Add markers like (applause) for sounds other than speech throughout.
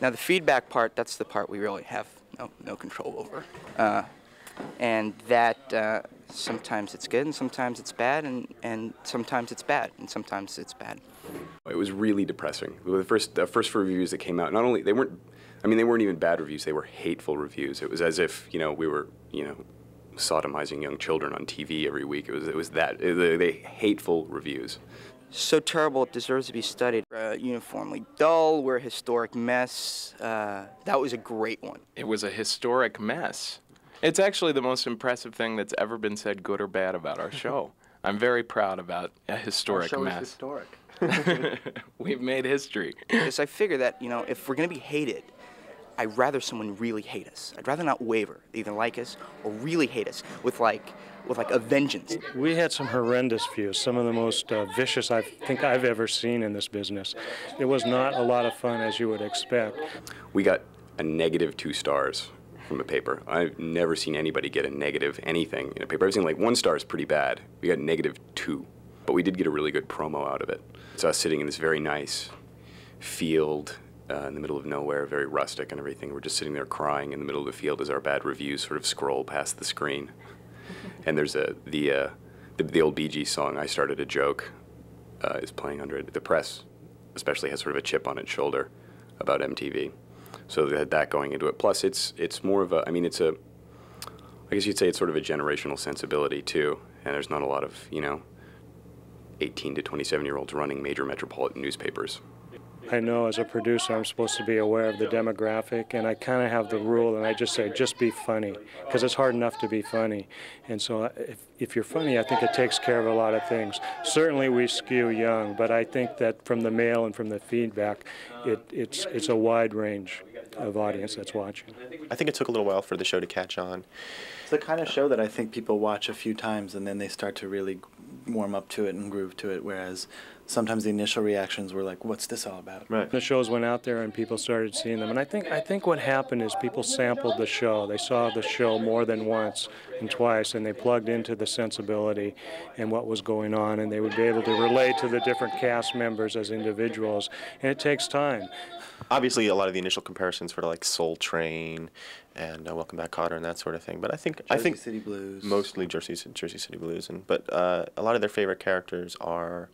Now the feedback part, that's the part we really have no, no control over. Uh, and that uh, sometimes it's good and sometimes it's bad and, and sometimes it's bad and sometimes it's bad. It was really depressing. The first, the first reviews that came out, not only, they weren't, I mean, they weren't even bad reviews, they were hateful reviews. It was as if, you know, we were, you know, sodomizing young children on TV every week. It was, it was that, they, they hateful reviews. So terrible it deserves to be studied. Uh, uniformly dull, we're a historic mess. Uh, that was a great one. It was a historic mess. It's actually the most impressive thing that's ever been said, good or bad, about our show. (laughs) I'm very proud about a historic Our show mess. is historic. (laughs) We've made history. Because I figure that, you know, if we're going to be hated, I'd rather someone really hate us. I'd rather not waver, either like us or really hate us with like with like a vengeance. We had some horrendous views, some of the most uh, vicious I think I've ever seen in this business. It was not a lot of fun as you would expect. We got a negative two stars from a paper. I've never seen anybody get a negative anything in a paper. I've seen like one star is pretty bad. We got negative two, but we did get a really good promo out of it. It's us sitting in this very nice field uh, in the middle of nowhere, very rustic and everything. We're just sitting there crying in the middle of the field as our bad reviews sort of scroll past the screen. And there's a the uh, the, the old Gees song "I Started a Joke" uh, is playing under it. The press, especially, has sort of a chip on its shoulder about MTV, so they had that going into it. Plus, it's it's more of a I mean, it's a I guess you'd say it's sort of a generational sensibility too. And there's not a lot of you know 18 to 27 year olds running major metropolitan newspapers. I know as a producer I'm supposed to be aware of the demographic, and I kind of have the rule, and I just say, just be funny, because it's hard enough to be funny. And so uh, if, if you're funny, I think it takes care of a lot of things. Certainly we skew young, but I think that from the mail and from the feedback, it, it's, it's a wide range of audience that's watching. I think it took a little while for the show to catch on. It's the kind of show that I think people watch a few times and then they start to really warm up to it and groove to it, whereas sometimes the initial reactions were like, "What's this all about?" Right. The shows went out there and people started seeing them, and I think I think what happened is people sampled the show. They saw the show more than once and twice, and they plugged into the sensibility and what was going on, and they would be able to relate to the different cast members as individuals. And it takes time. Obviously, a lot of the initial comparisons were to like Soul Train and uh, Welcome Back, Kotter, and that sort of thing. But I think I think City Blues. mostly Jersey Jersey City Blues, and but uh, a lot of their favorite characters are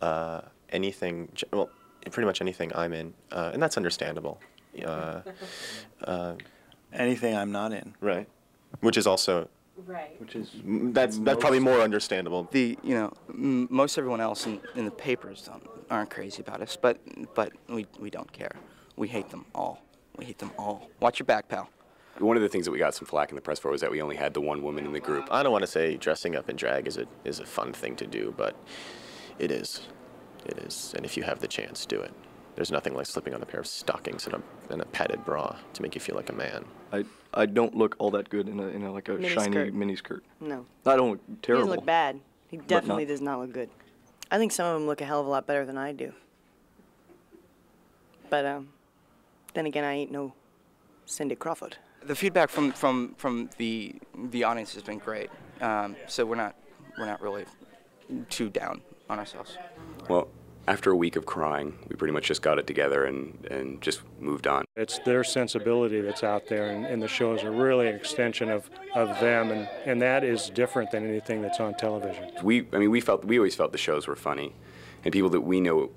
uh, anything. Well, pretty much anything I'm in, uh, and that's understandable. Uh, (laughs) uh, Anything I'm not in, right. Which is also Right. which is that's that's probably more understandable. The you know m- most everyone else in, in the papers don't, aren't crazy about us, but but we we don't care. We hate them all. We hate them all. Watch your back, pal. One of the things that we got some flack in the press for was that we only had the one woman in the group. I don't want to say dressing up in drag is a is a fun thing to do, but it is. It is, and if you have the chance, do it. There's nothing like slipping on a pair of stockings and a, and a padded bra to make you feel like a man. I I don't look all that good in a in a like a Mini shiny skirt. mini skirt. No. I don't look He terrible. doesn't look bad. He definitely not- does not look good. I think some of them look a hell of a lot better than I do. But um, then again, I ain't no Cindy Crawford. The feedback from from from the the audience has been great. Um, so we're not we're not really too down on ourselves. Well, after a week of crying, we pretty much just got it together and, and just moved on. It's their sensibility that's out there, and, and the shows are really an extension of, of them, and, and that is different than anything that's on television. We, I mean, we felt we always felt the shows were funny, and people that we know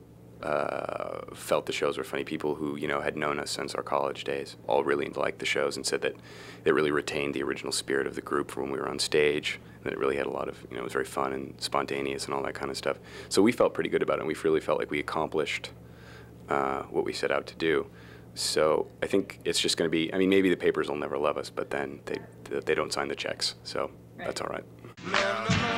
uh, felt the shows were funny. People who you know had known us since our college days all really liked the shows and said that it really retained the original spirit of the group from when we were on stage. And that it really had a lot of you know it was very fun and spontaneous and all that kind of stuff. So we felt pretty good about it. and We really felt like we accomplished uh, what we set out to do. So I think it's just going to be. I mean, maybe the papers will never love us, but then they they don't sign the checks, so that's all right.